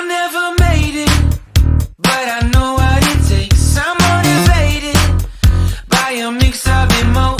I never made it, but I know what it takes. I'm motivated by a mix of emotions.